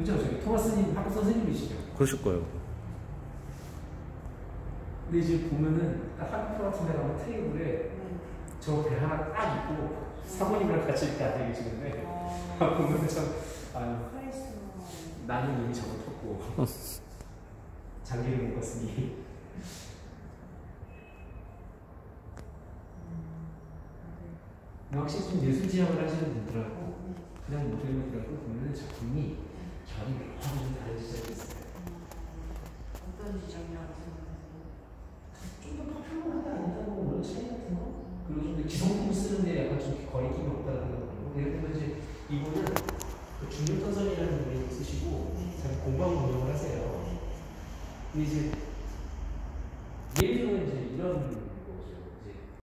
그죠? 저기 토마스님 학교 선생님이시죠? 그러실 거예요. 근데 이제 보면은 딱 학교 같은 데 가면 테이블에 네. 저배 하나 딱 있고 사모님이랑 같이 이렇게 앉아 계시는데 보면 참 아유. 나는 이미 적어뒀고 장기를 못 갔으니 근데 확실히 좀 예술 지향을 하시는 분들하고 그냥 모델분들하고 보면은 작품이 결이 묘하게 좀 다른 지점이 있어요 어떤 지점이라고 생각하세요? 좀 더 퍼플하다 아니다고 그런 차이 같은 거 그리고 좀 더 기성품 쓰는데 약간 좀 거리낌이 없다는 거 예를 들면 이제 이분은 그 중력선선이라는 분이 있으시고 잘 공방 운영을 하세요. 근데 이제 예를 들면 이제 이런